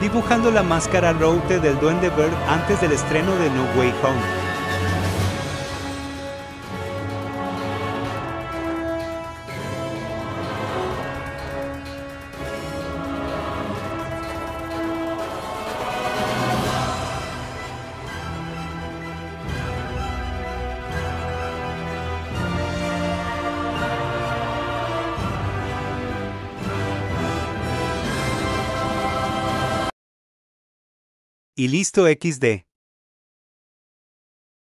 dibujando la máscara Route del Duende Verde antes del estreno de No Way Home. Y listo XD.